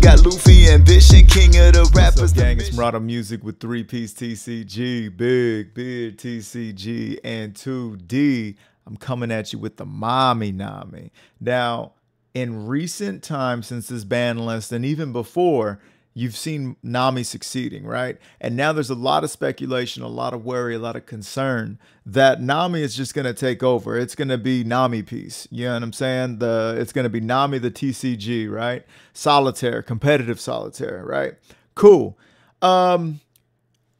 Got Luffy ambition, king of the rappers. What's up, gang? It's Morado Music with three piece TCG, big, big TCG, and 2D. I'm coming at you with the Mommy Nami. Now, in recent times since this band list, and even before, you've seen Nami succeeding, right? And now there's a lot of speculation, a lot of worry, a lot of concern that Nami is just going to take over. It's going to be Nami piece. You know what I'm saying? The it's going to be Nami the TCG, right? Solitaire, competitive solitaire, right? Cool. Um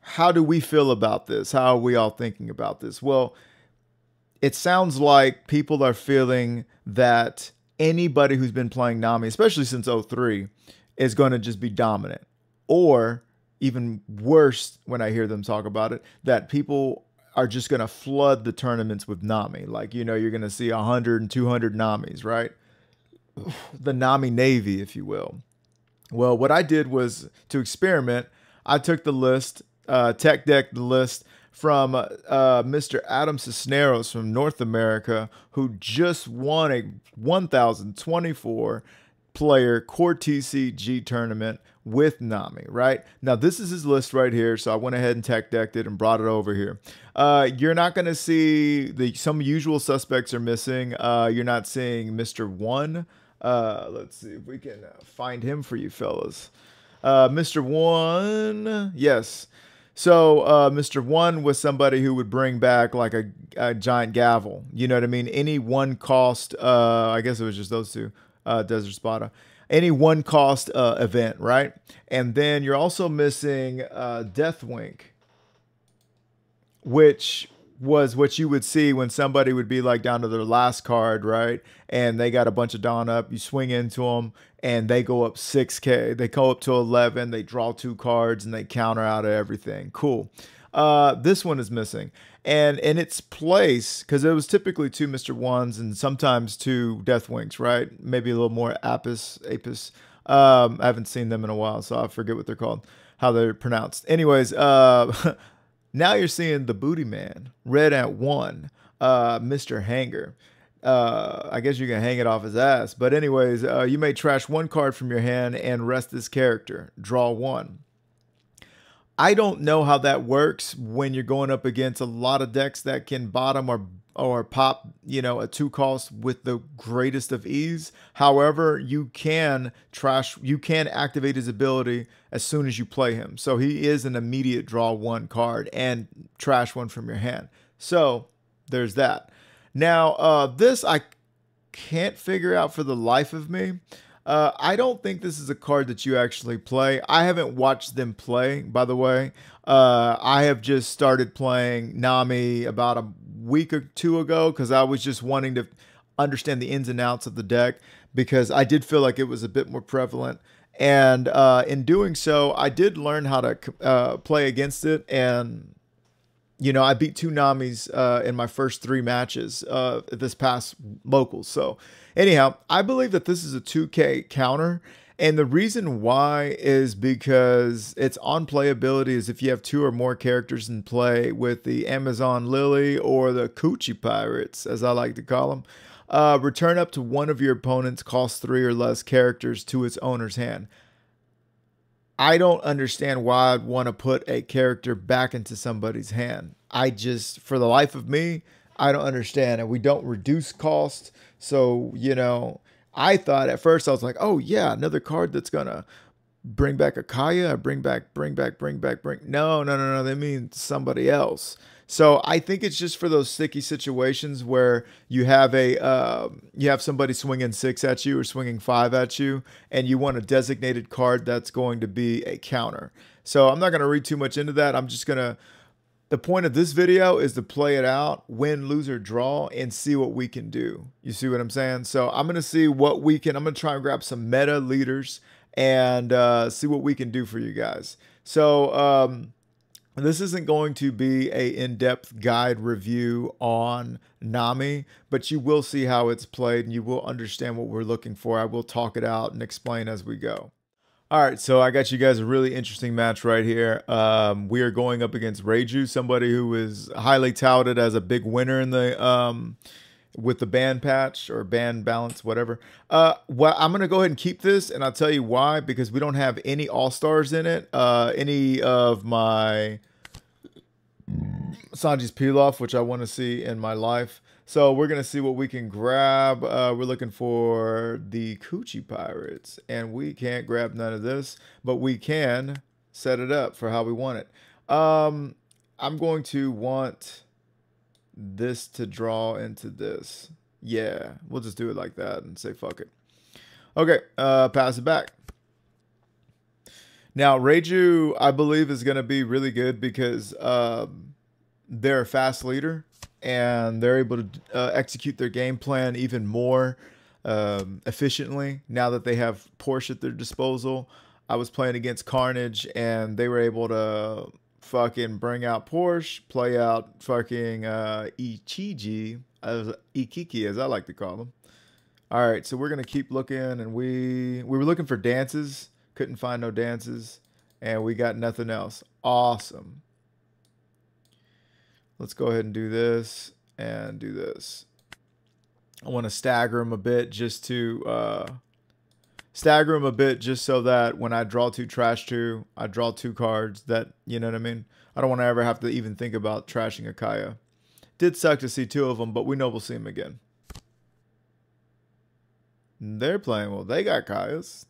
how do we feel about this? How are we all thinking about this? Well, it sounds like people are feeling that anybody who's been playing Nami, especially since 03, is going to just be dominant. Or even worse, when I hear them talk about it, that people are just going to flood the tournaments with Nami. Like, you know, you're going to see 100 and 200 Namis, right? The Nami Navy, if you will. Well, what I did was to experiment, I took the list, uh, tech deck the list from uh, Mr. Adam Cisneros from North America, who just won a 1024 player core TCG tournament with Nami, right? Now, this is his list right here. So I went ahead and tech decked it and brought it over here. Uh, you're not going to see the some usual suspects are missing. Uh, you're not seeing Mr. One. Uh, let's see if we can uh, find him for you fellas. Uh, Mr. One, yes. So uh, Mr. One was somebody who would bring back like a, a, giant gavel. You know what I mean? Any one cost, uh, I guess it was just those two uh, Desert Spada. Any one cost uh, event, right? And then you're also missing uh, Deathwink, which was what you would see when somebody would be like down to their last card, right? And they got a bunch of Dawn up. You swing into them and they go up 6K. They go up to 11. They draw two cards and they counter out of everything. Cool. Uh, this one is missing and in its place because it was typically two Mister Ones and sometimes two Deathwinks, right? Maybe a little more Apis, Apis. Um, I haven't seen them in a while, so I forget what they're called, how they're pronounced. Anyways, uh, now you're seeing the Booty Man, red at one, uh, Mister Hanger. Uh, I guess you can hang it off his ass. But anyways, uh, you may trash one card from your hand and rest this character. Draw one. I don't know how that works when you're going up against a lot of decks that can bottom or or pop, you know, a two cost with the greatest of ease. However, you can trash you can activate his ability as soon as you play him. So he is an immediate draw one card and trash one from your hand. So there's that. Now, uh, this I can't figure out for the life of me. Uh, I don't think this is a card that you actually play. I haven't watched them play, by the way. Uh, I have just started playing Nami about a week or two ago because I was just wanting to understand the ins and outs of the deck because I did feel like it was a bit more prevalent. And uh, in doing so, I did learn how to uh, play against it. And, you know, I beat two Namis uh, in my first three matches uh, this past locals. So, Anyhow, I believe that this is a 2K counter. And the reason why is because its on playability is if you have two or more characters in play with the Amazon Lily or the Coochie Pirates, as I like to call them. Uh, return up to one of your opponent's cost three or less characters to its owner's hand. I don't understand why I'd want to put a character back into somebody's hand. I just, for the life of me, I don't understand. And we don't reduce cost. So, you know, I thought at first I was like, oh yeah, another card that's gonna bring back Akaya, bring back, bring back, bring back, bring. No, no, no, no. They mean somebody else. So I think it's just for those sticky situations where you have a uh, you have somebody swinging six at you or swinging five at you, and you want a designated card that's going to be a counter. So I'm not going to read too much into that. I'm just going to the point of this video is to play it out, win, lose, or draw, and see what we can do. You see what I'm saying? So I'm going to see what we can, I'm going to try and grab some meta leaders and uh, see what we can do for you guys. So um, this isn't going to be a in-depth guide review on Nami, but you will see how it's played and you will understand what we're looking for. I will talk it out and explain as we go. All right, so I got you guys a really interesting match right here. Um, we are going up against Reiju, somebody who is highly touted as a big winner in the um, with the band patch or band balance, whatever. Uh, well, I'm gonna go ahead and keep this, and I'll tell you why. Because we don't have any all stars in it. Uh, any of my Sanji's Pilaf, which I want to see in my life. So we're gonna see what we can grab. Uh, we're looking for the Coochie Pirates, and we can't grab none of this, but we can set it up for how we want it. Um, I'm going to want this to draw into this. Yeah, we'll just do it like that and say fuck it. Okay, uh, pass it back. Now, Reiju, I believe, is going to be really good because um, they're a fast leader and they're able to uh, execute their game plan even more um, efficiently now that they have Porsche at their disposal. I was playing against Carnage and they were able to fucking bring out Porsche, play out fucking uh, Ichiji, as Ikiki as I like to call them. All right, so we're gonna keep looking, and we we were looking for dances, couldn't find no dances, and we got nothing else. Awesome. Let's go ahead and do this and do this. I want to stagger them a bit just to uh, stagger them a bit just so that when I draw two trash two, I draw two cards that, you know what I mean? I don't want to ever have to even think about trashing a Kaya. Did suck to see two of them, but we know we'll see them again. They're playing well. They got Kayas.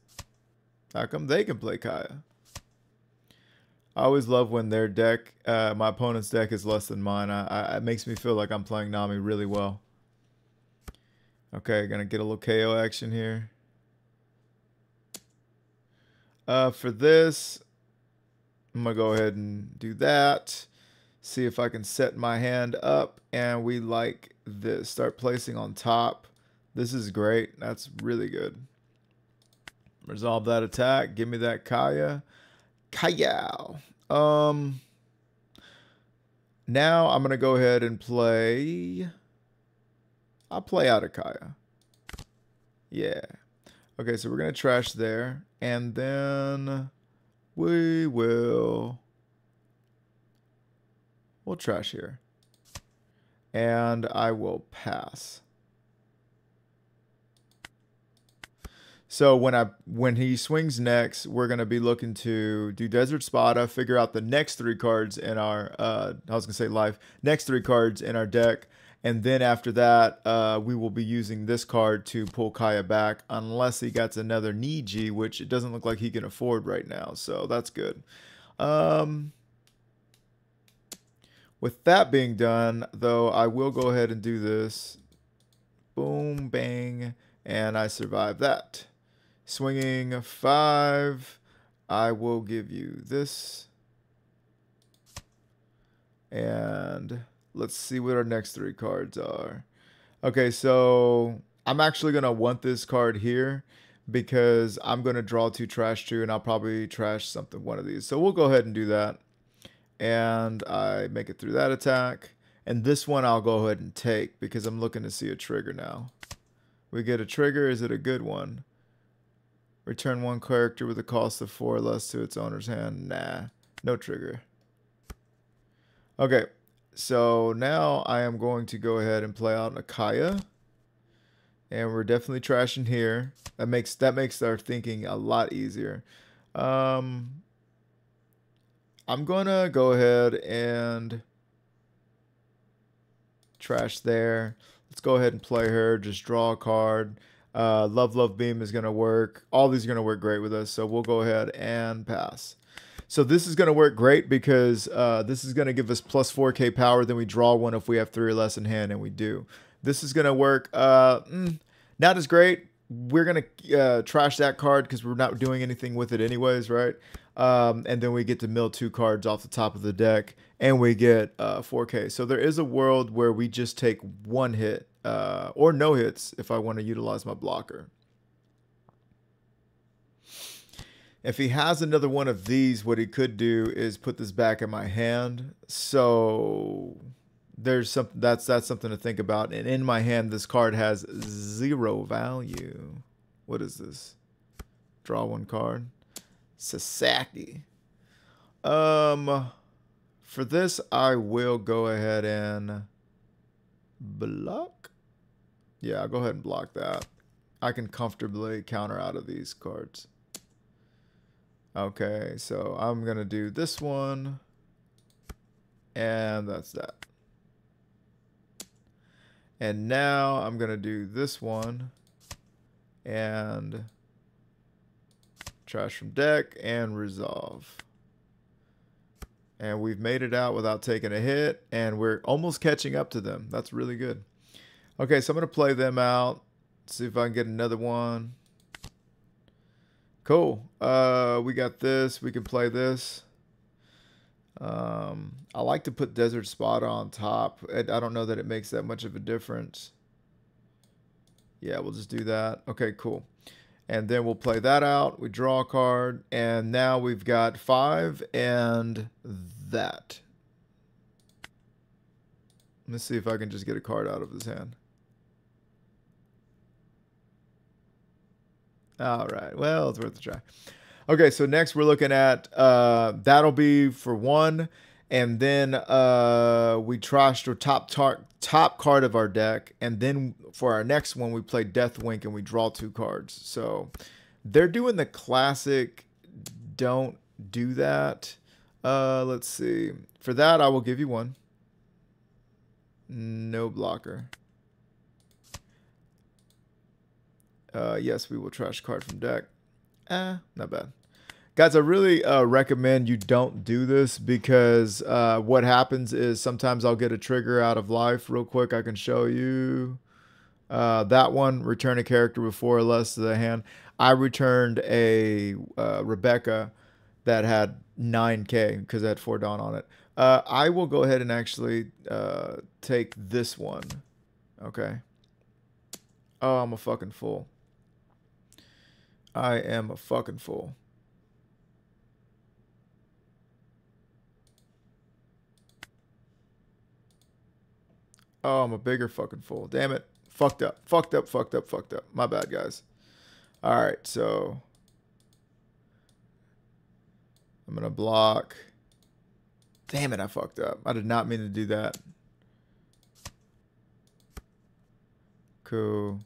How come they can play Kaya? I always love when their deck, uh, my opponent's deck is less than mine. I, I, it makes me feel like I'm playing Nami really well. Okay, gonna get a little KO action here. Uh, for this, I'm gonna go ahead and do that. See if I can set my hand up, and we like this. Start placing on top. This is great. That's really good. Resolve that attack. Give me that Kaya. Kaya. Um. Now I'm gonna go ahead and play. I'll play out of Kaya. Yeah. Okay, so we're gonna trash there, and then we will we'll trash here, and I will pass. So when I when he swings next, we're gonna be looking to do Desert Spada, figure out the next three cards in our uh, I was gonna say life, next three cards in our deck, and then after that, uh, we will be using this card to pull Kaya back, unless he gets another Niji, which it doesn't look like he can afford right now. So that's good. Um, with that being done, though, I will go ahead and do this. Boom, bang, and I survive that. Swinging five. I will give you this. And let's see what our next three cards are. Okay, so I'm actually going to want this card here because I'm going to draw two trash two and I'll probably trash something one of these. So we'll go ahead and do that. And I make it through that attack. And this one I'll go ahead and take because I'm looking to see a trigger now. We get a trigger. Is it a good one? Return one character with a cost of four less to its owner's hand. Nah, no trigger. Okay, so now I am going to go ahead and play out Nakaya. And we're definitely trashing here. That makes that makes our thinking a lot easier. Um, I'm gonna go ahead and trash there. Let's go ahead and play her. Just draw a card. Uh, Love Love Beam is going to work. All these are going to work great with us. So we'll go ahead and pass. So this is going to work great because uh, this is going to give us plus 4k power. Then we draw one if we have three or less in hand, and we do. This is going to work uh, mm, not as great. We're going to uh, trash that card because we're not doing anything with it anyways, right? Um, and then we get to mill two cards off the top of the deck, and we get 4k. Uh, so there is a world where we just take one hit uh, or no hits if I want to utilize my blocker. If he has another one of these, what he could do is put this back in my hand. So there's something that's that's something to think about. And in my hand, this card has zero value. What is this? Draw one card. Sasaki. Um, for this, I will go ahead and block. Yeah, I'll go ahead and block that. I can comfortably counter out of these cards. Okay, so I'm going to do this one. And that's that. And now I'm going to do this one. And trash from deck and resolve. And we've made it out without taking a hit. And we're almost catching up to them. That's really good. Okay, so I'm going to play them out. See if I can get another one. Cool. Uh, we got this. We can play this. Um, I like to put Desert Spada on top. I don't know that it makes that much of a difference. Yeah, we'll just do that. Okay, cool. And then we'll play that out. We draw a card. And now we've got five and that. Let's see if I can just get a card out of his hand. All right. Well, it's worth a try. Okay, so next we're looking at uh, that'll be for one, and then uh, we trashed our top tar- top card of our deck, and then for our next one we play Deathwink and we draw two cards. So they're doing the classic. Don't do that. Uh, let's see. For that, I will give you one. No blocker. Uh, yes, we will trash card from deck. Eh, not bad. Guys, I really uh, recommend you don't do this because uh, what happens is sometimes I'll get a trigger out of life real quick. I can show you uh, that one, return a character before or less to the hand. I returned a uh, Rebecca that had 9k because it had four Dawn on it. Uh, I will go ahead and actually uh, take this one. Okay. Oh, I'm a fucking fool. I am a fucking fool. Oh, I'm a bigger fucking fool. Damn it. Fucked up. Fucked up, fucked up, fucked up. My bad, guys. All right, so I'm going to block. Damn it, I fucked up. I did not mean to do that. Cool.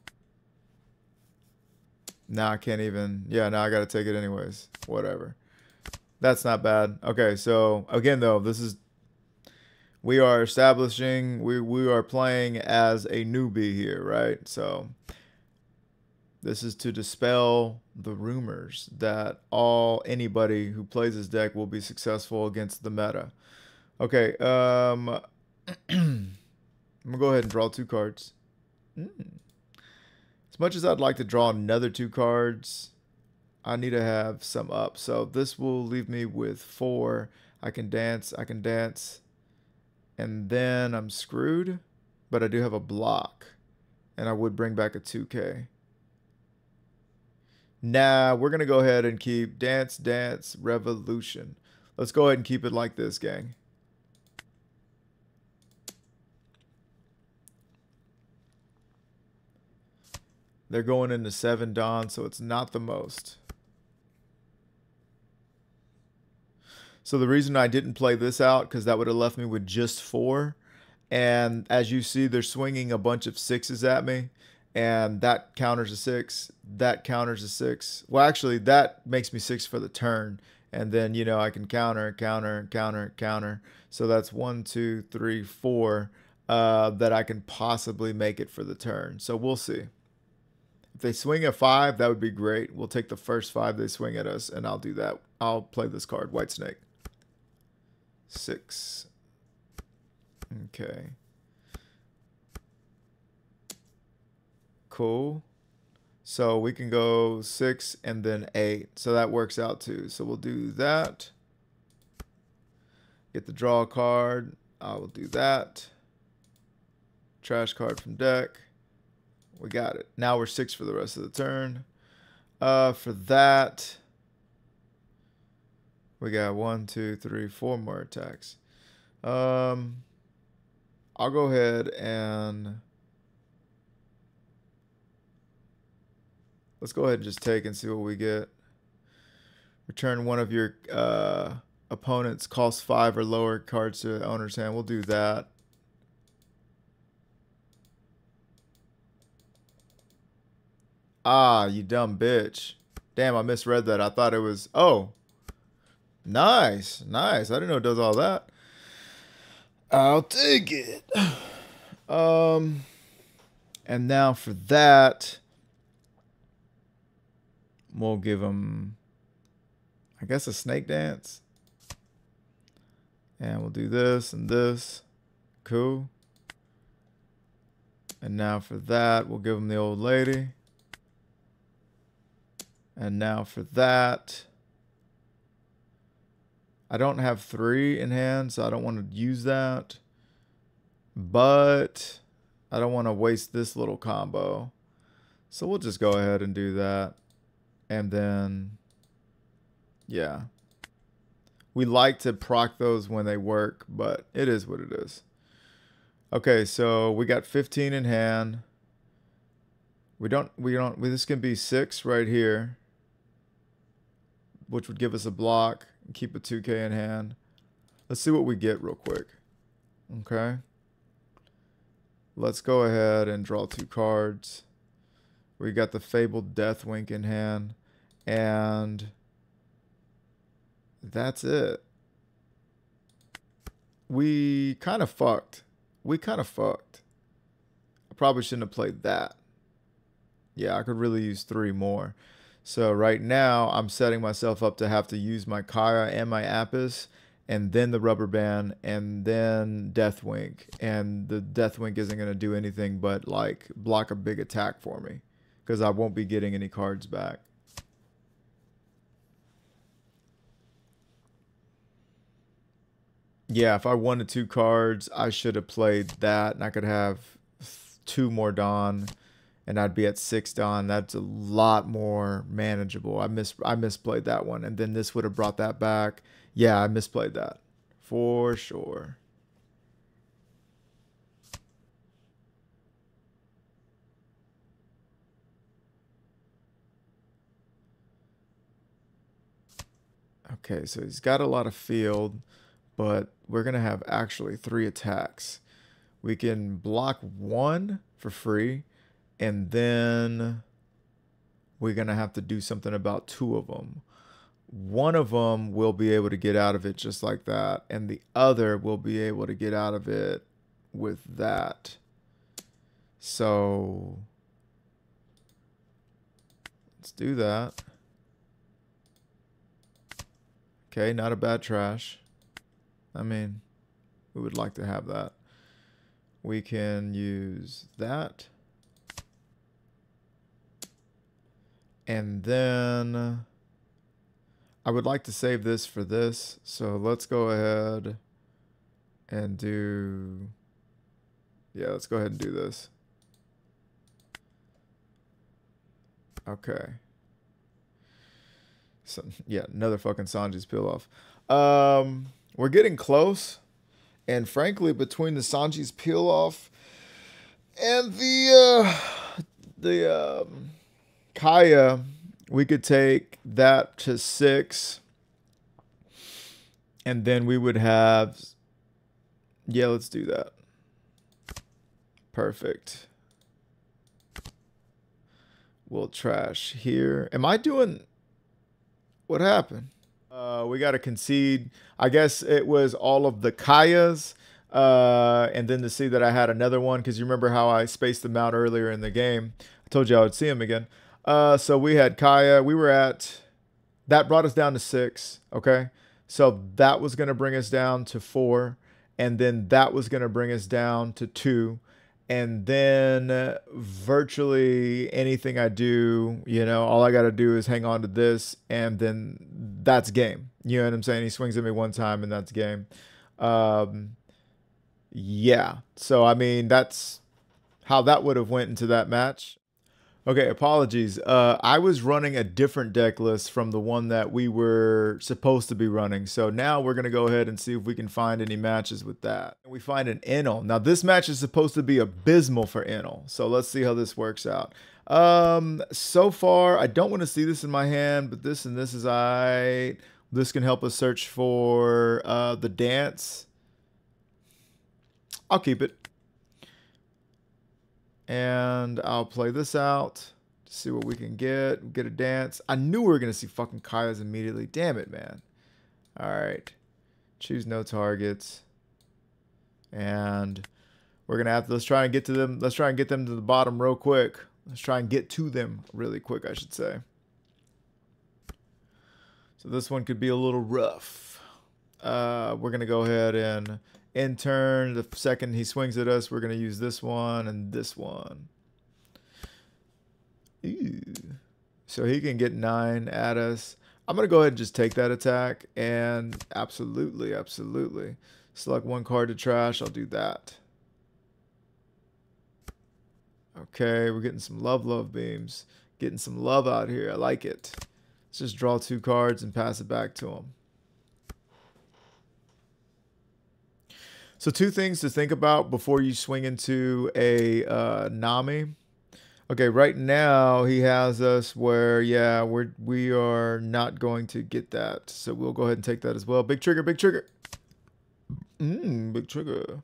Now I can't even. Yeah, now I got to take it anyways. Whatever. That's not bad. Okay, so again though, this is we are establishing we we are playing as a newbie here, right? So this is to dispel the rumors that all anybody who plays this deck will be successful against the meta. Okay, um I'm gonna go ahead and draw two cards. Mm. As much as I'd like to draw another two cards, I need to have some up. So this will leave me with four. I can dance, I can dance, and then I'm screwed, but I do have a block, and I would bring back a 2K. Nah, we're going to go ahead and keep Dance Dance Revolution. Let's go ahead and keep it like this, gang. They're going into seven Dawn, so it's not the most. So the reason I didn't play this out, because that would have left me with just four. And as you see, they're swinging a bunch of sixes at me. And that counters a six. That counters a six. Well, actually, that makes me six for the turn. And then, you know, I can counter, counter, counter, counter. So that's one, two, three, four uh, that I can possibly make it for the turn. So we'll see. If they swing a five, that would be great. We'll take the first five they swing at us, and I'll do that. I'll play this card, White Snake. Six. Okay. Cool. So we can go six and then eight. So that works out too. So we'll do that. Get the draw card. I will do that. Trash card from deck. We got it. Now we're six for the rest of the turn. Uh, for that, we got one, two, three, four more attacks. Um, I'll go ahead and let's go ahead and just take and see what we get. Return one of your uh, opponent's cost five or lower cards to the owner's hand. We'll do that. Ah, you dumb bitch. Damn, I misread that. I thought it was. Oh. Nice. Nice. I didn't know it does all that. I'll take it. Um. And now for that, we'll give him, I guess, a snake dance. And we'll do this and this. Cool. And now for that, we'll give him the old lady. And now for that, I don't have three in hand, so I don't want to use that. But I don't want to waste this little combo. So we'll just go ahead and do that. And then, yeah. We like to proc those when they work, but it is what it is. Okay, so we got 15 in hand. We don't, we don't, we, this can be six right here, which would give us a block and keep a 2K in hand. Let's see what we get real quick. Okay. Let's go ahead and draw two cards. We got the Fabled Deathwing in hand. And that's it. We kind of fucked. We kind of fucked. I probably shouldn't have played that. Yeah, I could really use three more. So right now, I'm setting myself up to have to use my Kaya and my Apis and then the rubber band and then deathwing. And the deathwing isn't going to do anything but like block a big attack for me because i won't be getting any cards back. Yeah if i wanted two cards i should have played that and i could have two more dawn and I'd be at six dawn. That's a lot more manageable. I mis I misplayed that one, and then this would have brought that back. Yeah, I misplayed that for sure. Okay, so he's got a lot of field, but we're going to have actually three attacks. We can block one for free, and then we're going to have to do something about two of them one of them will be able to get out of it just like that, and the other will be able to get out of it with that. So let's do that. Okay, not a bad trash. I mean, we would like to have that. We can use that. And then I would like to save this for this. So let's go ahead and do, yeah, let's go ahead and do this. Okay. So yeah, another fucking Sanji's Pilaf. Um, we're getting close, and frankly, between the Sanji's Pilaf and the uh, the um, Kaya we could take that to six. And then we would have, yeah, let's do that. Perfect. We'll trash here. Am I doing, what happened? Uh, we got to concede. I guess it was all of the Kayas. Uh, and then to see that I had another one, because you remember how I spaced them out earlier in the game. I told you I would see them again. Uh, so we had Kaya. We were at that brought us down to six. Okay, so that was going to bring us down to four, and then that was going to bring us down to two, and then virtually anything I do, you know, all I got to do is hang on to this, and then that's game. You know what I'm saying? He swings at me one time, and that's game. Um, yeah. So I mean, that's how that would have went into that match. Okay, apologies. Uh, I was running a different deck list from the one that we were supposed to be running. So now we're going to go ahead and see if we can find any matches with that. We find an Enel. Now this match is supposed to be abysmal for Enel. So let's see how this works out. Um, so far, I don't want to see this in my hand, but this and this is I. This can help us search for uh, the dance. I'll keep it and I'll play this out. To see what we can get. Get a dance. I knew we were gonna see fucking Kayas immediately. Damn it, man. All right. Choose no targets. And we're gonna have to let's try and get to them. Let's try and get them to the bottom real quick. Let's try and get to them really quick, I should say. So this one could be a little rough. Uh, we're gonna go ahead and in turn, the second he swings at us, we're gonna use this one and this one. Ooh. So he can get nine at us. I'm gonna go ahead and just take that attack and absolutely, absolutely. Select one card to trash, I'll do that. Okay, we're getting some love, love beams. Getting some love out here. I like it. Let's just draw two cards and pass it back to him. So two things to think about before you swing into a uh, Nami. Okay, right now he has us where yeah we're we are not going to get that, so we'll go ahead and take that as well. Big trigger, big trigger. Mmm, big trigger.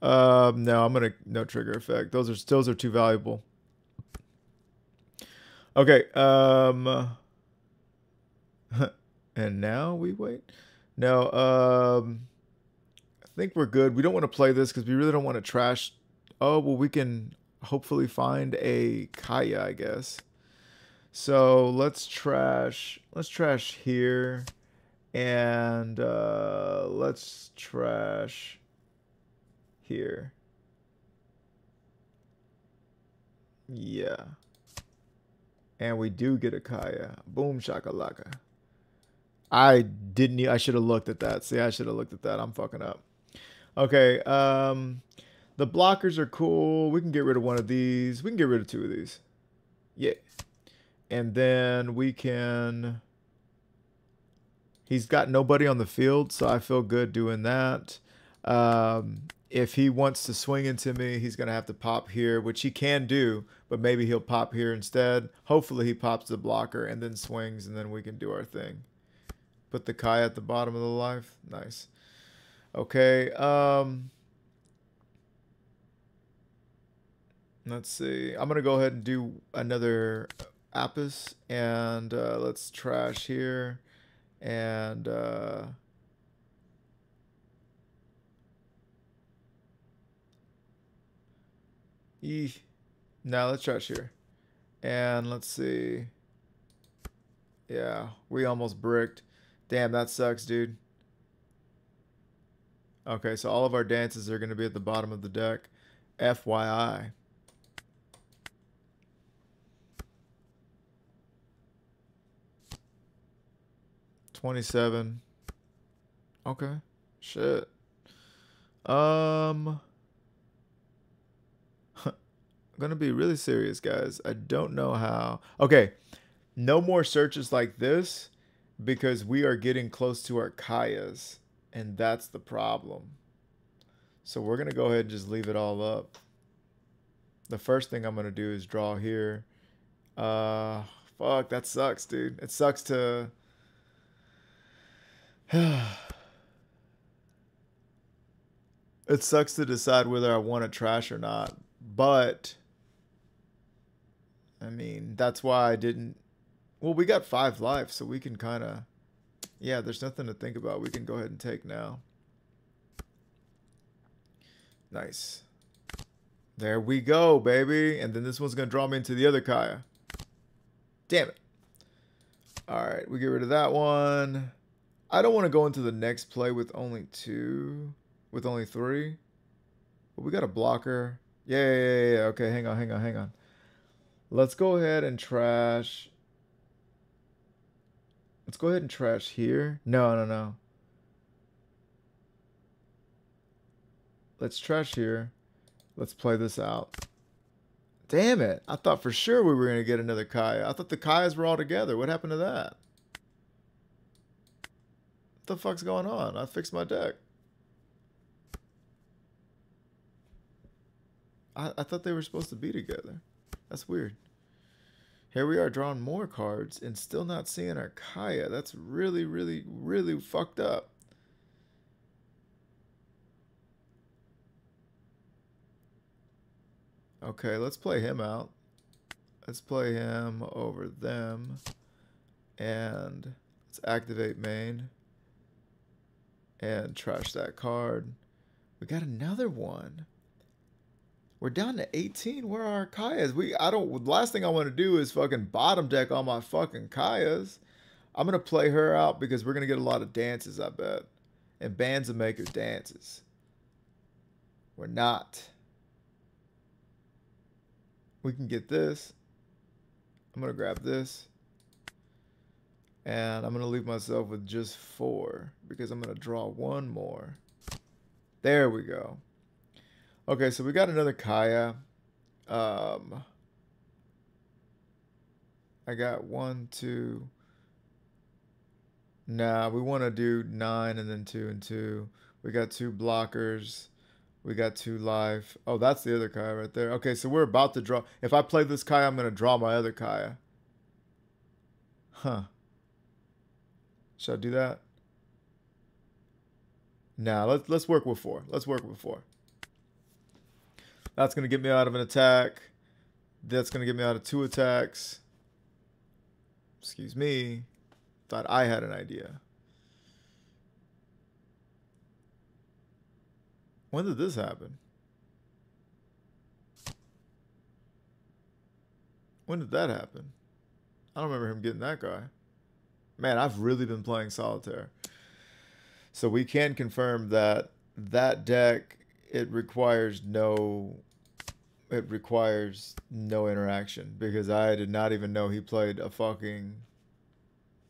Um, no, I'm gonna no trigger effect. Those are those are too valuable. Okay. Um, and now we wait. No. Um, think we're good. We don't want to play this because we really don't want to trash. Oh well, we can hopefully find a Kaya, I guess. So let's trash. Let's trash here, and uh, let's trash here. Yeah. And we do get a Kaya. Boom shakalaka. I didn't I should have looked at that. See, I should have looked at that. I'm fucking up. Okay, um the blockers are cool. We can get rid of one of these. We can get rid of two of these. Yeah. And then we can He's got nobody on the field, so I feel good doing that. Um, if he wants to swing into me, he's going to have to pop here, which he can do, but maybe he'll pop here instead. Hopefully he pops the blocker and then swings, and then we can do our thing. Put the Kai at the bottom of the life. Nice. Okay. Um, let's see. I'm going to go ahead and do another Apis, and uh, let's trash here. And... Uh. Now let's trash here. And let's see. Yeah, we almost bricked. Damn, that sucks, dude. Okay, so all of our dances are going to be at the bottom of the deck. FYI. Twenty-seven. Okay. Shit. Um... I'm to be really serious, guys. I don't know how. Okay, no more searches like this because we are getting close to our Kayas, and that's the problem. So we're going to go ahead and just leave it all up. The first thing I'm going to do is draw here. Uh, fuck, that sucks, dude. It sucks to... it sucks to decide whether I want to trash or not, but I mean, that's why I didn't. Well, we got five lives, so we can kind of. Yeah, there's nothing to think about. We can go ahead and take now. Nice. There we go, baby. And then this one's going to draw me into the other Kaya. Damn it. All right, we get rid of that one. I don't want to go into the next play with only two, with only three. But we got a blocker. Yeah, yeah, yeah, yeah. Okay, hang on, hang on, hang on. Let's go ahead and trash. Let's go ahead and trash here. No, no, no. Let's trash here. Let's play this out. Damn it. I thought for sure we were going to get another Kaya. I thought the Kayas were all together. What happened to that? What the fuck's going on? I fixed my deck. I, I thought they were supposed to be together. That's weird. Here we are drawing more cards and still not seeing our Kaya. That's really, really, really fucked up. Okay, let's play him out. Let's play him over them. And let's activate main. And trash that card. We got another one. We're down to 18. Where are our Kayas? We I don't last thing I want to do is fucking bottom deck all my fucking Kayas. I'm gonna play her out because we're gonna get a lot of dances, I bet. And bands of maker dances. We're not. We can get this. I'm gonna grab this. And I'm gonna leave myself with just four because I'm gonna draw one more. There we go. Okay, so we got another Kaya. Um, I got one, two. Nah, we want to do nine and then two and two. We got two blockers. We got two life. Oh, that's the other Kaya right there. Okay, so we're about to draw. If I play this Kaya, I'm going to draw my other Kaya. Huh. Should I do that? Nah, let's let's work with four. Let's work with four. That's going to get me out of an attack. That's going to get me out of two attacks. Excuse me. Thought I had an idea. When did this happen? When did that happen? I don't remember him getting that guy. Man, I've really been playing solitaire. So we can confirm that that deck it requires no it requires no interaction because I did not even know he played a fucking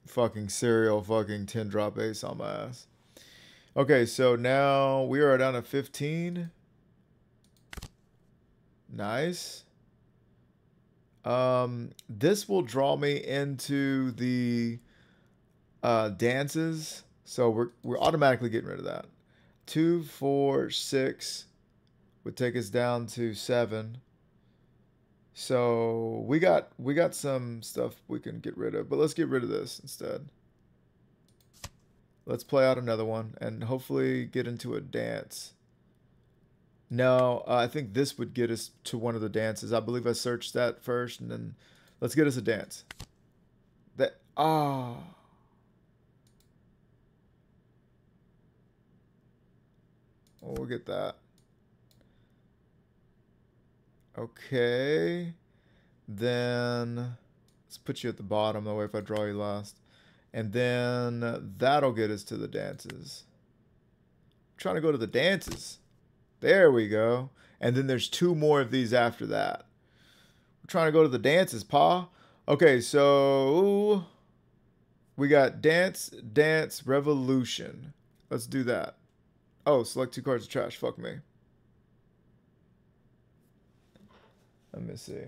fucking serial fucking 10 drop ace on my ass. Okay, so now we are down to 15. Nice. Um, this will draw me into the uh, dances. So we're, we're automatically getting rid of that. Two, four, six would take us down to seven. So we got we got some stuff we can get rid of, but let's get rid of this instead. Let's play out another one and hopefully get into a dance. No, uh, I think this would get us to one of the dances. I believe I searched that first, and then let's get us a dance. That ah. Oh. Well, get that. Okay. Then let's put you at the bottom that way if I draw you last. And then that'll get us to the dances. I'm trying to go to the dances. There we go. And then there's two more of these after that. We're trying to go to the dances, Pa. Okay, so we got dance, dance, revolution. Let's do that. Oh, select two cards of trash. Fuck me. Let me see.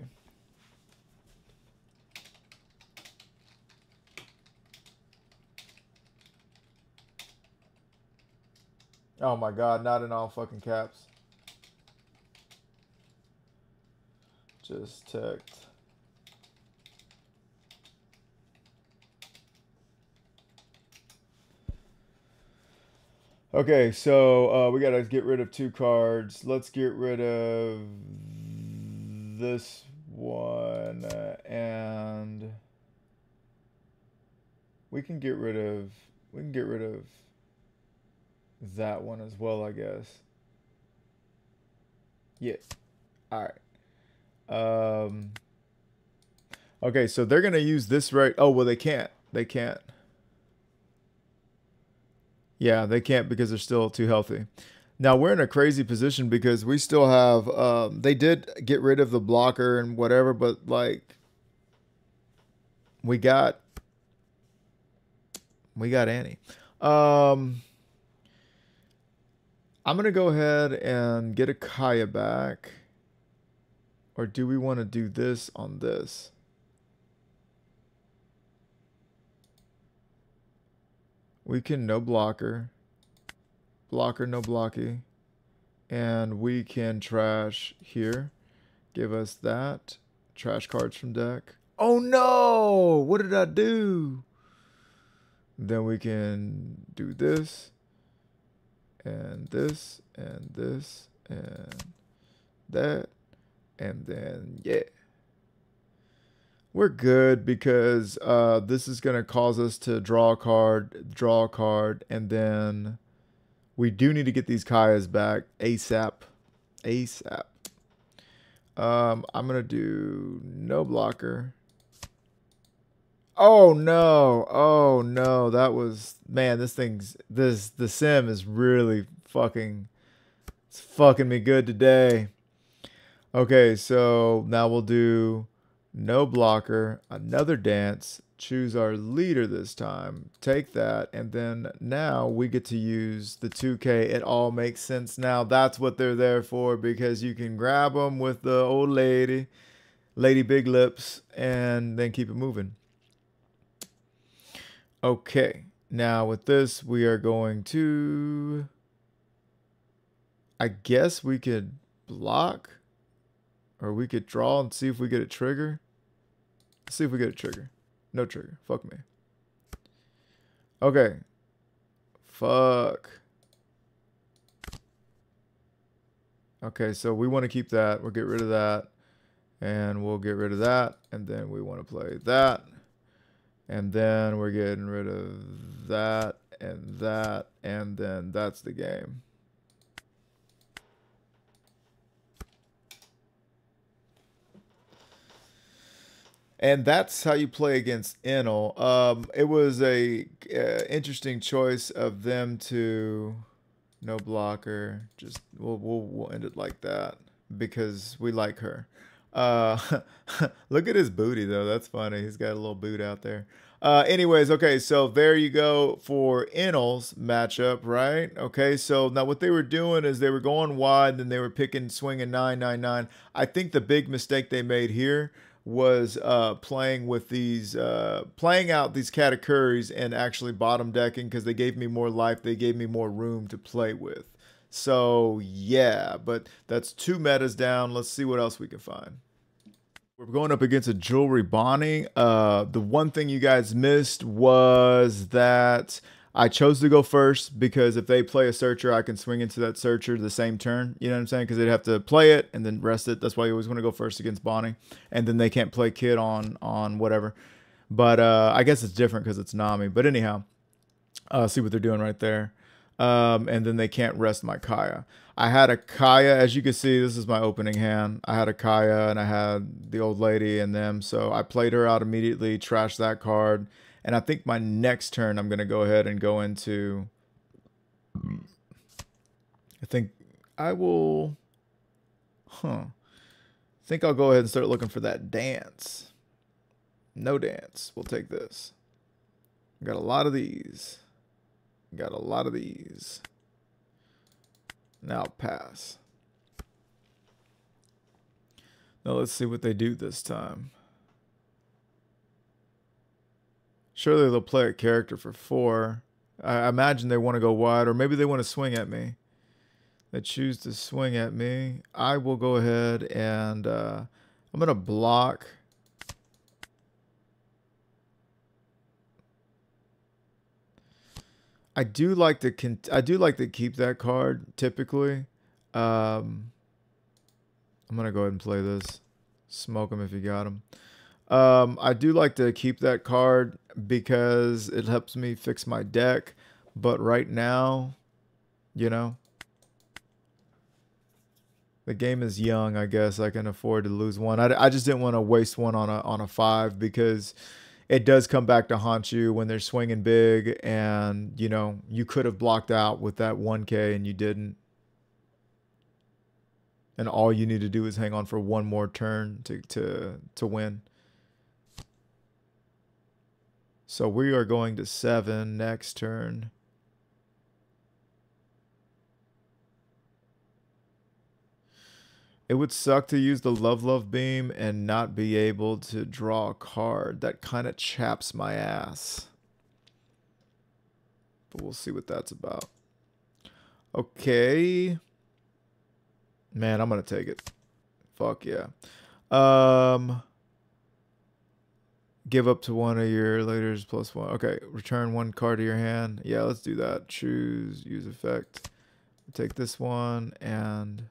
Oh my god, not in all fucking caps. Just ticked. Okay, so uh, we gotta get rid of two cards. Let's get rid of this one uh, and we can get rid of we can get rid of that one as well, I guess. Yeah. All right. Um Okay, so they're going to use this right. Oh, well they can't. They can't. Yeah, they can't because they're still too healthy. Now we're in a crazy position because we still have. Um, they did get rid of the blocker and whatever, but like we got we got Annie. Um, I'm gonna go ahead and get a Kaya back, or do we want to do this on this? We can no blocker blocker, no blocky. And we can trash here. Give us that. Trash cards from deck. Oh no! What did I do? Then we can do this. And this. And this. And that. And then, yeah. We're good because uh, this is going to cause us to draw a card, draw a card, and then we do need to get these Kayas back ASAP. ASAP. Um, I'm going to do no blocker. Oh no. Oh no. That was man, this thing's this the sim is really fucking it's fucking me good today. Okay, so now we'll do no blocker, another dance, choose our leader this time, take that, and then now we get to use the 2K. It all makes sense now. That's what they're there for because you can grab them with the old lady, Lady Big Lips, and then keep it moving. Okay, now with this, we are going to. I guess we could block, or we could draw and see if we get a trigger. Let's see if we get a trigger. No trigger. Fuck me. Okay. Fuck. Okay, so we want to keep that. We'll get rid of that. And we'll get rid of that. And then we want to play that. And then we're getting rid of that and that. And then that's the game. And that's how you play against Enel. Um, it was a uh, interesting choice of them to no blocker. Just we'll, we'll we'll end it like that because we like her. Uh, look at his booty though. That's funny. He's got a little boot out there. Uh, anyways, okay, so there you go for Enel's matchup, right? Okay, so now what they were doing is they were going wide, and they were picking swinging nine nine nine. I think the big mistake they made here was uh, playing with these, uh, playing out these Katakuris and actually bottom decking because they gave me more life. They gave me more room to play with. So yeah, but that's two metas down. Let's see what else we can find. We're going up against a jewelry Bonney. Uh, the one thing you guys missed was that I chose to go first because if they play a searcher, I can swing into that searcher the same turn. You know what I'm saying? Because they'd have to play it and then rest it. That's why you always want to go first against Bonney, and then they can't play Kid on on whatever. But uh, I guess it's different because it's Nami. But anyhow, uh, see what they're doing right there. Um, and then they can't rest my Kaya. I had a Kaya, as you can see, this is my opening hand. I had a Kaya and I had the old lady and them. So I played her out immediately, trashed that card. And I think my next turn, I'm going to go ahead and go into... I think I will... Huh. I think I'll go ahead and start looking for that dance. No dance. We'll take this. Got a lot of these. Got a lot of these. Now pass. Now let's see what they do this time. Surely they'll play a character for four. I imagine they want to go wide, or maybe they want to swing at me. They choose to swing at me. I will go ahead and uh, I'm going to block. I do like to I do like to keep that card typically. Um, I'm gonna go ahead and play this. Smoke him if you got him. Um, I do like to keep that card because it helps me fix my deck. But right now, you know, the game is young. I guess I can afford to lose one. I, I just didn't want to waste one on a on a five because it does come back to haunt you when they're swinging big, and you know you could have blocked out with that one K and you didn't. And all you need to do is hang on for one more turn to to to win. So we are going to seven next turn. It would suck to use the Love Love Beam and not be able to draw a card. That kind of chaps my ass. But we'll see what that's about. Okay. Man, I'm going to take it. Fuck yeah. Um, Give up to one of your leaders plus one. Okay, return one card to your hand. Yeah, let's do that. Choose, use effect. Take this one and...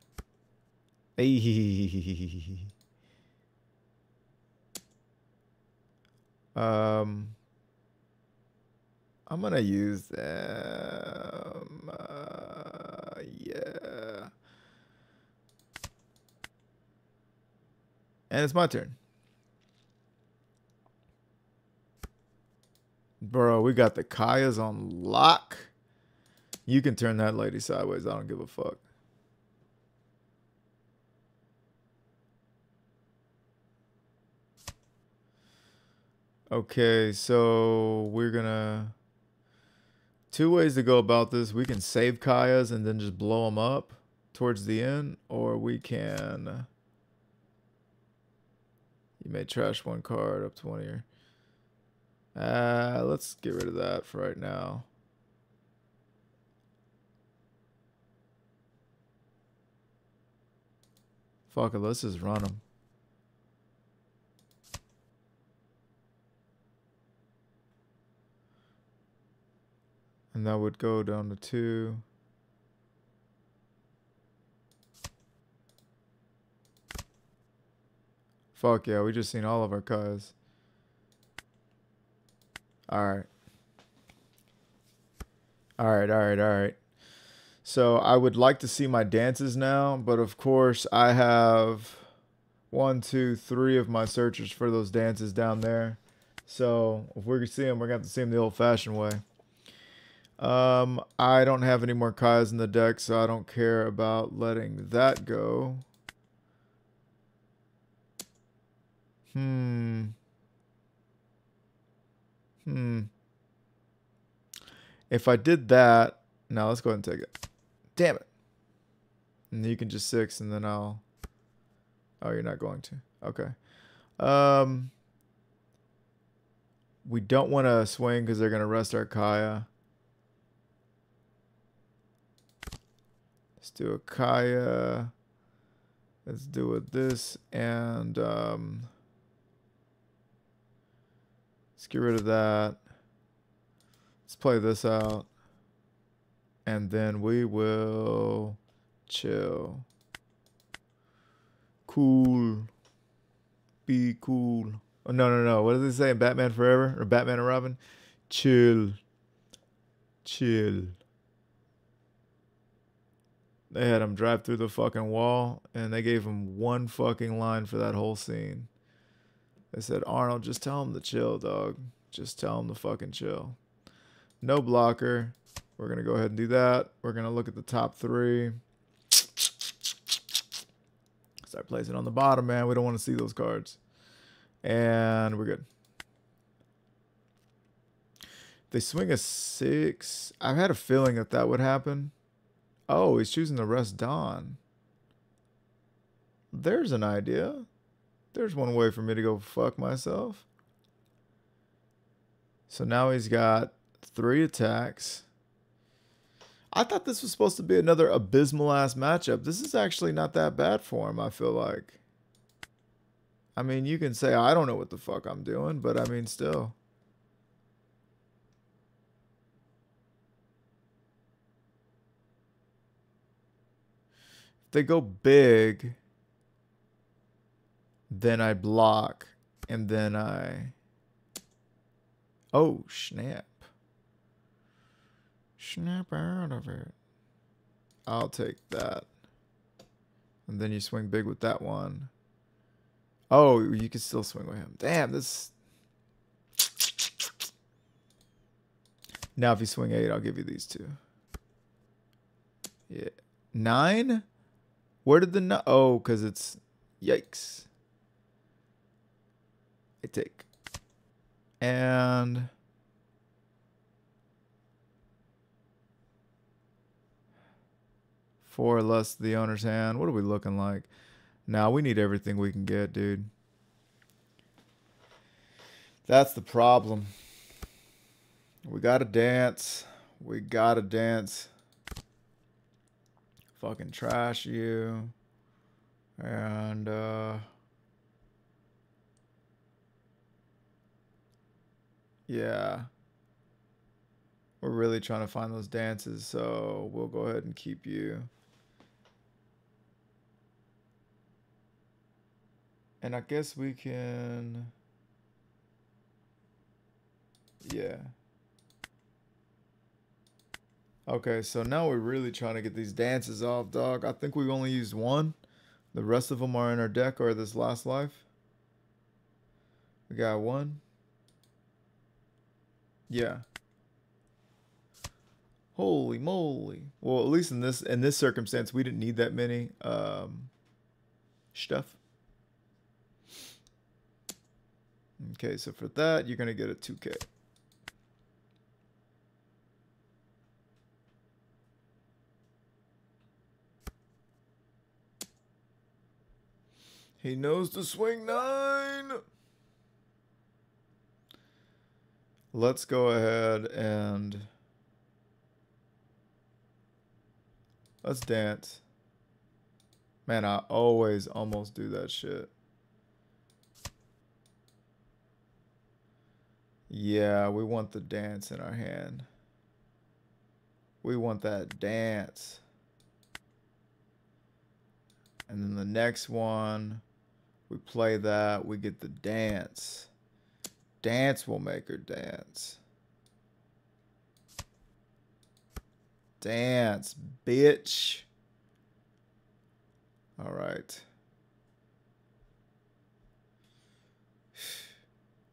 Um, I'm gonna use them. Uh, yeah. And it's my turn. Bro, we got the Kayas on lock. You can turn that lady sideways. I don't give a fuck. Okay, so we're gonna two ways to go about this. We can save Kayas and then just blow them up towards the end, or we can. You may trash one card up 20 or. Uh, let's get rid of that for right now. Fuck it, let's just run them. And that would go down to two. Fuck yeah, we just seen all of our cuz. Alright. Alright, alright, alright. So I would like to see my dances now, but of course I have one, two, three of my searchers for those dances down there. So if we can see them, we're going to have to see them the old-fashioned way. Um, I don't have any more Kai's in the deck, so I don't care about letting that go. Hmm. Hmm. If I did that, now let's go ahead and take it. Damn it. And you can just six, and then I'll. Oh, you're not going to. Okay. Um. We don't want to swing because they're going to rest our Kaya. Let's do a Kaya. Let's do it this and um, let's get rid of that. Let's play this out. And then we will chill. Cool. Be cool. Oh, no, no, no. What does it say in Batman Forever or Batman and Robin? Chill. Chill. They had him drive through the fucking wall, and they gave him one fucking line for that whole scene. They said, Arnold, just tell him to chill, dog. Just tell him to fucking chill. No blocker. We're going to go ahead and do that. We're going to look at the top three. Start placing on the bottom, man. We don't want to see those cards. And we're good. They swing a six. I've had a feeling that that would happen. Oh, he's choosing to rest Don. There's an idea. There's one way for me to go fuck myself. So now he's got three attacks. I thought this was supposed to be another abysmal ass matchup. This is actually not that bad for him, I feel like. I mean, you can say I don't know what the fuck I'm doing, but I mean, still. they go big, then I block, and then I... Oh, snap. Snap out of it. I'll take that. And then you swing big with that one. Oh, you can still swing with him. Damn, this... Now if you swing eight, I'll give you these two. Yeah. Nine? Where did the no? Oh, because it's yikes. I take and four less the owner's hand. What are we looking like? Now we need everything we can get, dude. That's the problem. We gotta dance. We gotta dance fucking trash you. And, uh, yeah. We're really trying to find those dances, so we'll go ahead and keep you. And I guess we can... Yeah. Okay, so now we're really trying to get these dances off, dog. I think we've only used one. The rest of them are in our deck or this last life. We got one. Yeah. Holy moly. Well, at least in this in this circumstance, we didn't need that many um, stuff. Okay, so for that, you're going to get a 2K. He knows to swing nine. Let's go ahead and let's dance. Man, I always almost do that shit. Yeah, we want the dance in our hand. We want that dance. And then the next one, we play that, we get the dance. Dance will make her dance. Dance, bitch. All right.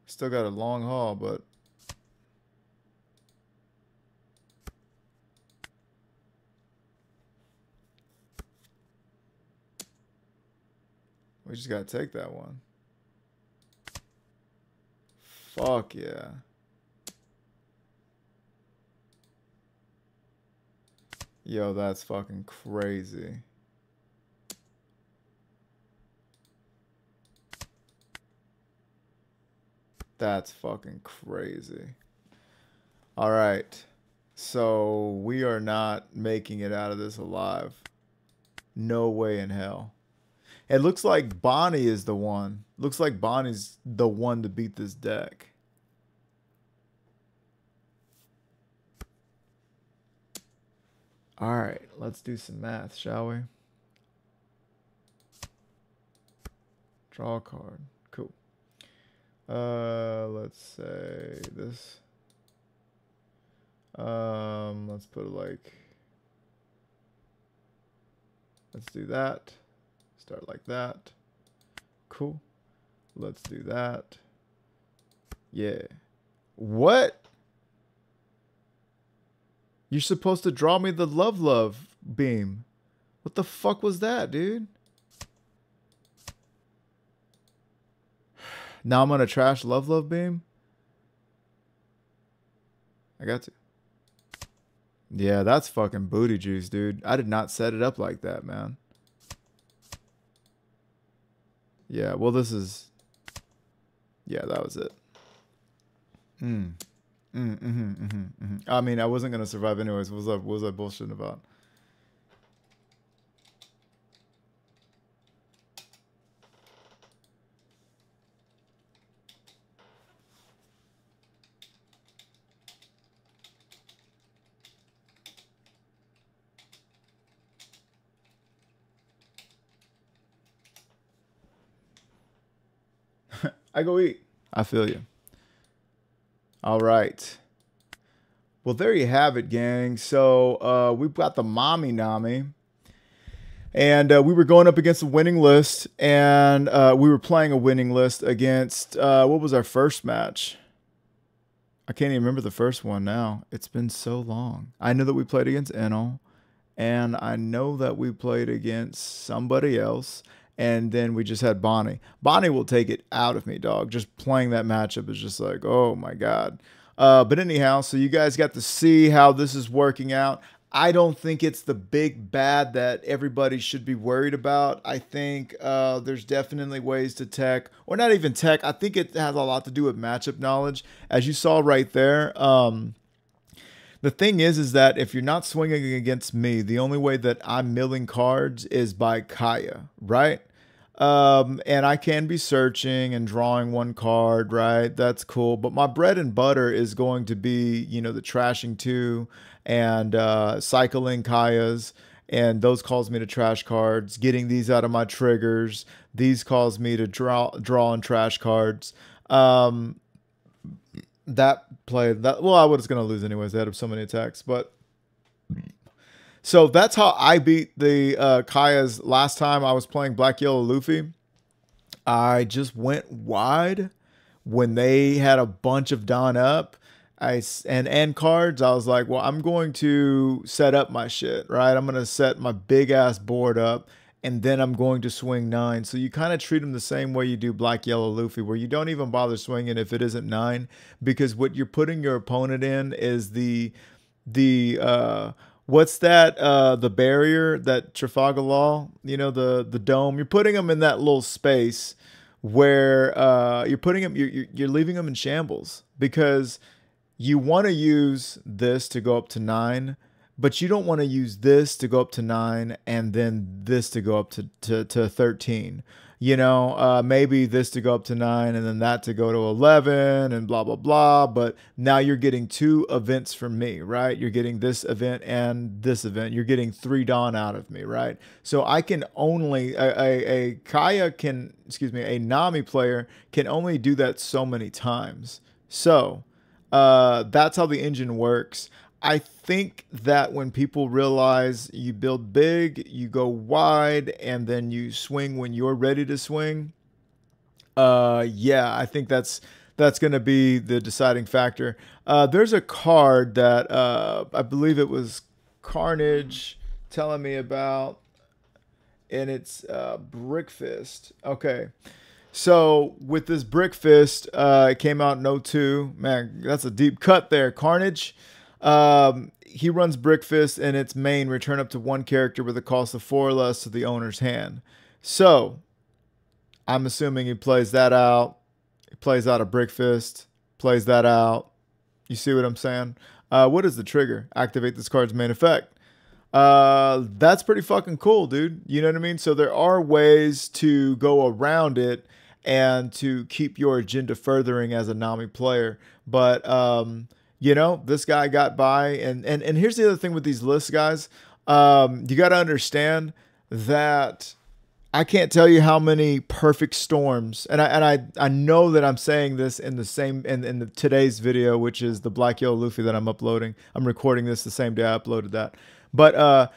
Still got a long haul, but we just gotta take that one. Fuck yeah. Yo, that's fucking crazy. That's fucking crazy. All right. So we are not making it out of this alive. No way in hell. It looks like Bonney is the one. Looks like Bonney's the one to beat this deck. All right, let's do some math, shall we? Draw a card. Cool. Uh, let's say this. Um, let's put it like. Let's do that. Start like that. Cool. Let's do that. Yeah. What? You're supposed to draw me the love love beam. What the fuck was that, dude? Now I'm gonna trash Love Love Beam. I got to. Yeah, that's fucking booty juice, dude. I did not set it up like that, man. Yeah, well, this is. Yeah, that was it. Hmm. Mm, mm-hmm, mm-hmm, mm-hmm. I mean, I wasn't gonna survive anyways. What was I, what was I bullshitting about? I go eat. I feel you. All right. Well, there you have it, gang. So uh, we've got the Mommy Nami. And uh, we were going up against a winning list, and uh, we were playing a winning list against uh, what was our first match? I can't even remember the first one now. It's been so long. I know that we played against Enel, and I know that we played against somebody else, and then we just had Bonney. Bonney will take it out of me, dog. Just playing that matchup is just like, oh my god. Uh, but anyhow, so you guys got to see how this is working out. I don't think it's the big bad that everybody should be worried about. I think uh, there's definitely ways to tech, or not even tech. I think it has a lot to do with matchup knowledge, as you saw right there. Um, the thing is, is that if you're not swinging against me, the only way that I'm milling cards is by Kaya, right? Um, and I can be searching and drawing one card, right? That's cool. But my bread and butter is going to be, you know, the trashing two and uh, cycling Kayas. And those calls me to trash cards, getting these out of my triggers. These calls me to draw draw on trash cards. Um, that play that well, I was gonna lose anyways. They had so many attacks, but so that's how I beat the uh, Kayas last time I was playing Black Yellow Luffy. I just went wide when they had a bunch of Don up. I and and cards. I was like, well, I'm going to set up my shit right. I'm gonna set my big ass board up, and then I'm going to swing nine. So you kind of treat them the same way you do Black Yellow Luffy, where you don't even bother swinging if it isn't nine, because what you're putting your opponent in is the the uh what's that uh the barrier that Trafalgar Law, you know, the the dome. You're putting them in that little space where uh you're putting them you're you're leaving them in shambles because you want to use this to go up to 9 but you don't want to use this to go up to 9 and then this to go up to to, to 13 you know, uh, maybe this to go up to nine and then that to go to 11 and blah, blah, blah. But now you're getting two events from me, right? You're getting this event and this event. You're getting three Don out of me, right? So I can only, a, a, a Kaya can, excuse me, a Nami player can only do that so many times. So uh, that's how the engine works. I think that when people realize you build big, you go wide, and then you swing when you're ready to swing, uh, yeah, I think that's that's going to be the deciding factor. Uh, there's a card that uh, I believe it was Carnage telling me about, and it's uh, Brickfist. Okay. So with this Brickfist, uh, it came out in 02. Man, that's a deep cut there. Carnage. Um, he runs Brickfist and its main return up to one character with a cost of four or less to the owner's hand. So I'm assuming he plays that out. He plays out a Brickfist, plays that out. You see what I'm saying? Uh, what is the trigger? Activate this card's main effect. Uh, that's pretty fucking cool, dude. You know what I mean? So there are ways to go around it and to keep your agenda furthering as a Nami player. But um, you know, this guy got by. And and and here's the other thing with these lists, guys. Um, you got to understand that I can't tell you how many perfect storms, and I and I I know that I'm saying this in the same in in the, today's video, which is the Black Yellow Luffy that I'm uploading. I'm recording this the same day I uploaded that, but uh,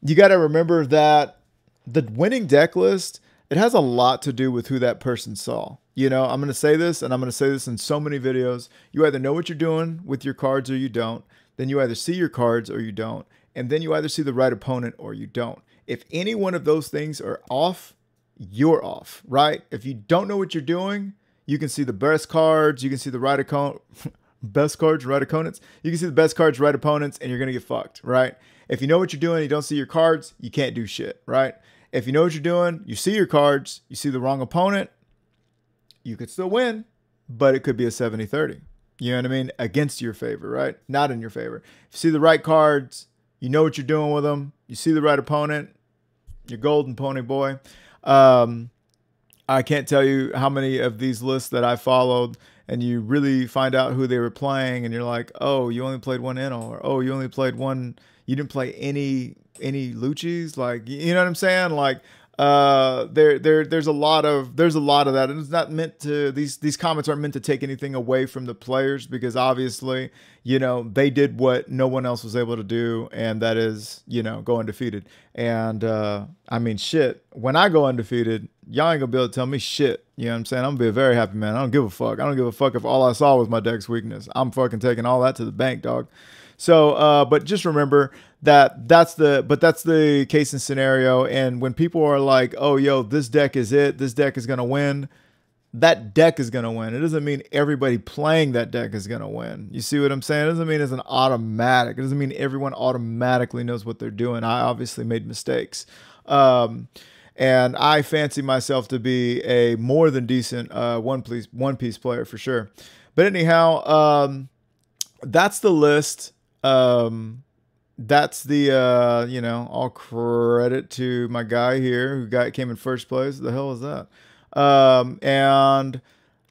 you got to remember that the winning deck list it has a lot to do with who that person saw. You know, I'm going to say this and I'm going to say this in so many videos. You either know what you're doing with your cards or you don't. Then you either see your cards or you don't. And then you either see the right opponent or you don't. If any one of those things are off, you're off, right? If you don't know what you're doing, you can see the best cards, you can see the right opponent, best cards, right opponents. You can see the best cards, right opponents, and you're going to get fucked, right? If you know what you're doing, you don't see your cards, you can't do shit, right? If you know what you're doing, you see your cards, you see the wrong opponent, you could still win, but it could be a 70 30. You know what I mean? Against your favor, right? Not in your favor. If you see the right cards, you know what you're doing with them, you see the right opponent, you're golden pony boy. Um, I can't tell you how many of these lists that I followed, and you really find out who they were playing, and you're like, oh, you only played one Enel, or oh, you only played one, you didn't play any any Lucci's, like you know what I'm saying? Like uh, there there there's a lot of there's a lot of that, and it's not meant to these these comments aren't meant to take anything away from the players because obviously you know they did what no one else was able to do, and that is you know go undefeated. And uh, I mean shit, when I go undefeated, y'all ain't gonna be able to tell me shit. You know what I'm saying? I'm gonna be a very happy man. I don't give a fuck. I don't give a fuck if all I saw was my deck's weakness. I'm fucking taking all that to the bank, dog. So, uh, but just remember that that's the but that's the case and scenario. And when people are like, "Oh, yo, this deck is it. This deck is gonna win," that deck is gonna win. It doesn't mean everybody playing that deck is gonna win. You see what I'm saying? It doesn't mean it's an automatic. It doesn't mean everyone automatically knows what they're doing. I obviously made mistakes. Um, and I fancy myself to be a more than decent uh, one piece one piece player for sure. But anyhow, um, that's the list. Um, that's the uh, you know, all credit to my guy here who got came in first place. The hell is that? Um, and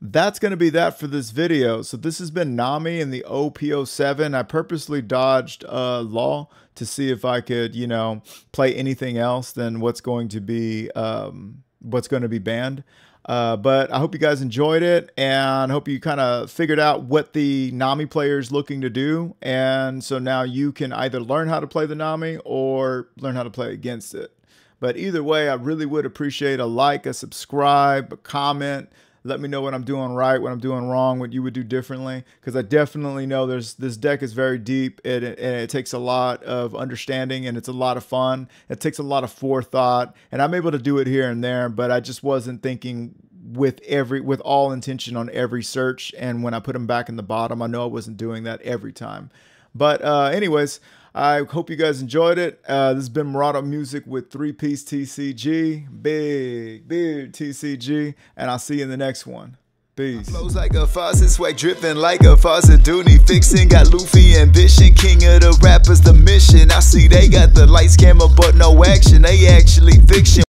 that's going to be that for this video. So this has been Nami in the OP07. I purposely dodged uh, Law to see if I could, you know, play anything else than what's going to be um, what's going to be banned. Uh, but I hope you guys enjoyed it and hope you kind of figured out what the Nami player is looking to do. And so now you can either learn how to play the Nami or learn how to play against it. But either way, I really would appreciate a like, a subscribe, a comment. Let me know what I'm doing right, what I'm doing wrong, what you would do differently. Because I definitely know there's this deck is very deep and it, and it takes a lot of understanding and it's a lot of fun. It takes a lot of forethought, and I'm able to do it here and there, but I just wasn't thinking with every with all intention on every search. And when I put them back in the bottom, I know I wasn't doing that every time. But uh, anyways, I hope you guys enjoyed it. Uh, this has been Morado Music with Three Piece TCG. Big, big TCG. And I'll see you in the next one. Peace. Flows like a faucet, swag dripping like a faucet. Dooney fixing, got Luffy ambition. King of the rappers, the mission. I see they got the lights, camera, but no action. They actually fiction.